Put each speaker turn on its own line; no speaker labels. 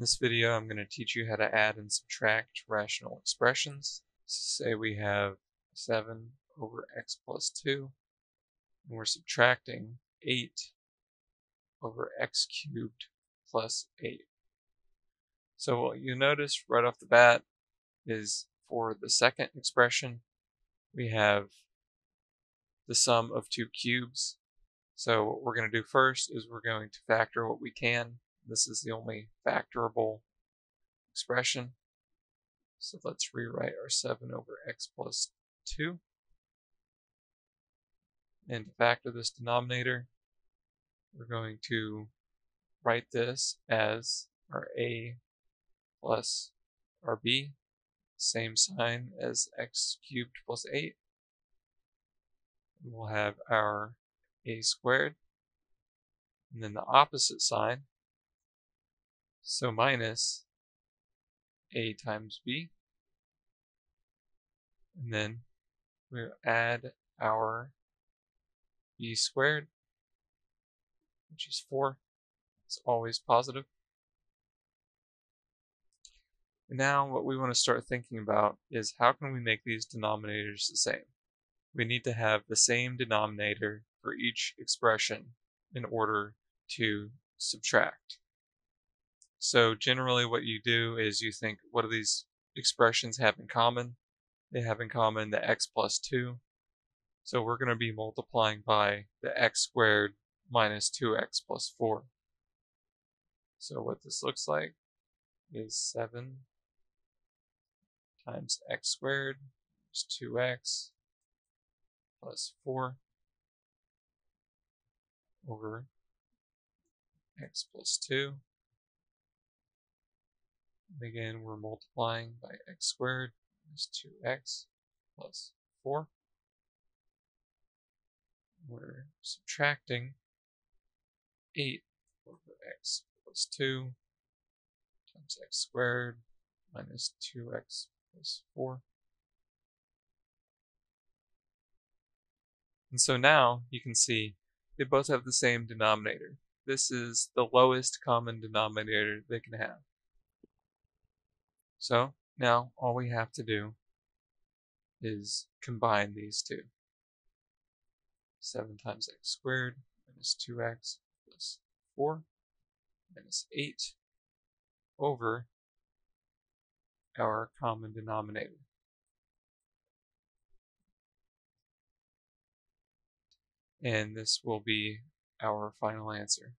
In this video, I'm going to teach you how to add and subtract rational expressions. Say we have 7 over x plus 2, and we're subtracting 8 over x cubed plus 8. So what you notice right off the bat is for the second expression, we have the sum of two cubes. So what we're going to do first is we're going to factor what we can this is the only factorable expression. So let's rewrite our 7 over x plus 2. And to factor this denominator, we're going to write this as our a plus our b, same sign as x cubed plus 8. We'll have our a squared, and then the opposite sign so minus a times b. And then we'll add our b squared, which is 4. It's always positive. Now what we want to start thinking about is how can we make these denominators the same? We need to have the same denominator for each expression in order to subtract. So generally what you do is you think, what do these expressions have in common? They have in common the x plus 2. So we're going to be multiplying by the x squared minus 2x plus 4. So what this looks like is 7 times x squared is 2x plus 4 over x plus 2 again, we're multiplying by x squared 2x plus 4. We're subtracting 8 over x plus 2 times x squared minus 2x plus 4. And so now you can see they both have the same denominator. This is the lowest common denominator they can have. So now all we have to do is combine these two. 7 times x squared minus 2x plus 4 minus 8 over our common denominator. And this will be our final answer.